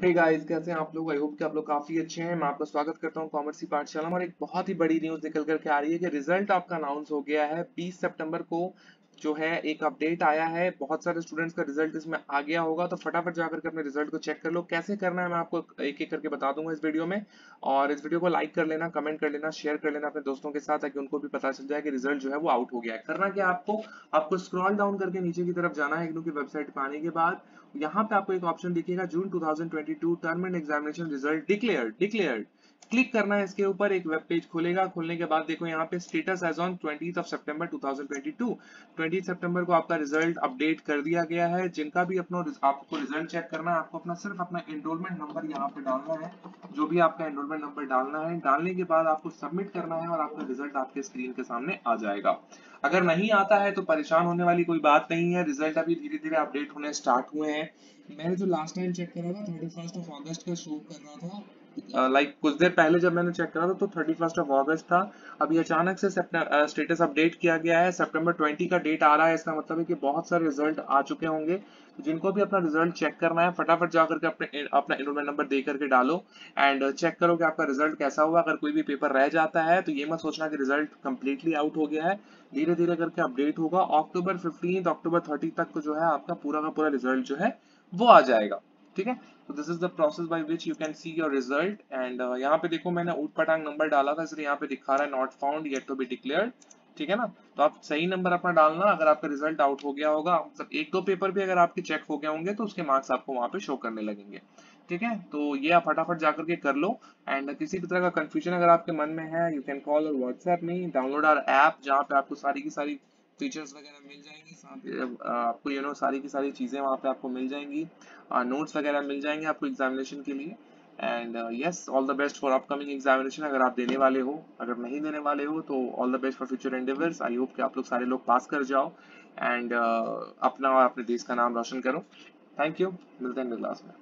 Hey guys कैसे हैं आप लोग? आई होप कि आप लोग काफ़ी अच्छे हैं। मैं आपका स्वागत करता हूँ कॉमर्स की पाठशाला में और एक बहुत ही बड़ी न्यूज़ निकल करके आ रही है कि रिज़ल्ट आपका अनाउंस हो गया है। 20 सितंबर को जो है, एक अपडेट आया है। बहुत सारे स्टूडेंट्स का रिज़ल्ट इसमें आ गया होगा तो फटाफट जाकर के अपने रिज़ल्ट को चेक कर लो। कैसे करना है, मैं आपको एक एक करके बता दूँगा इस वीडियो में। और इस वीडियो को लाइक कर लेना कमेंट कर लेना शेयर कर लेना अपने दोस्तों के साथ, ताकि उनको भी पता चल जाए कि रिज़ल्ट जो है वो आउट हो गया है। करना क्या आपको? आपको स्क्रॉल डाउन करके नीचे की तरफ़ जाना है इग्नू की वेबसाइट पर आने के बाद। यहाँ पे आपको एक ऑप्शन दिखेगा June 2022 term end examination result declare declared click करना है इसके ऊपर, एक वेब पेज खुलेगा। खुलने के बाद देखो यहाँ पे status as on twenty of सितंबर 2022 20 सितंबर को आपका रिज़ल्ट अपडेट कर दिया गया है। जिनका भी अपना आपको रिज़ल्ट चेक करना है, आपको अपना सिर्फ़ अपना एनरोलमेंट नंबर यहाँ पे डालना है। जो भी आपका एनरोलमेंट नंबर डालना है, डालने के बाद आपको सबमिट करना है और आपका रिज़ल्ट आपके स्क्रीन के सामने आ जाएगा। अगर नहीं आता है तो परेशान होने वाली कोई बात नहीं है। रिज़ल्ट अभी धीरे धीरे अपडेट होने स्टार्ट हुए हैं। मैंने जो लास्ट टाइम चेक करा था थर्टी फ़र्स्ट ऑफ़ ऑगस्ट का शो कर रहा था लाइक uh, कुछ देर पहले जब मैंने चेक करा था तो थर्टी फ़र्स्ट ऑफ़ ऑगस्ट था अभी अचानक से स्टेटस अपडेट uh, किया गया है। सितंबर ट्वेंटी का डेट आ रहा है। इसका मतलब है कि बहुत सारे रिज़ल्ट आ चुके होंगे। जिनको भी अपना रिज़ल्ट चेक करना है फटाफट जाकर के अपने अपना इनरोलमेंट नंबर दे करके डालो। एंड चेक करो कि आपका रिज़ल्ट कैसा हुआ। अगर कोई भी पेपर रह जाता है तो ये मत सोचना कि रिज़ल्ट कंप्लीटली आउट हो गया है। धीरे धीरे करके अपडेट होगा। अक्टूबर फिफ्टीन अक्टूबर थर्टी तक जो है आपका पूरा का पूरा रिज़ल्ट जो है वो आ जाएगा। ठीक है? तो this is the process by which you can see your result and यहाँ पे देखो मैंने ऊट पटांग नंबर डाला था, इसलिए यहाँ पे दिखा रहा है not found yet to be declared ठीक है ना? तो आप सही नंबर अपना डालना, अगर आपका रिज़ल्ट आउट हो गया होगा मतलब एक दो पेपर भी अगर आपके चेक हो गए होंगे तो उसके मार्क्स आपको वहाँ पे शो करने लगेंगे, ठीक है? तो ये आप फटाफट जाकर के कर लो एंड किसी भी तरह का कंफ्यूजन अगर आपके मन में है यू कैन कॉल और व्हाट्सएप में डाउनलोड आर ऐप जहाँ पे आपको सारी की सारी फीचर्स वगैरह मिल जाएँगी साथ आपको यू नो सारी की सारी चीज़ें वहाँ पे आपको मिल जाएँगी। नोट्स वगैरह मिल जाएँगे आपको एग्जामिनेशन के लिए। And yes all the best for upcoming examination अगर आप देने वाले हो। अगर नहीं देने वाले हो तो all the best for future endeavours I hope कि आप लोग सारे लोग पास कर जाओ। एंड uh, अपना और अपने देश का नाम रोशन करो। थैंक यू मिलते हैं क्लास में।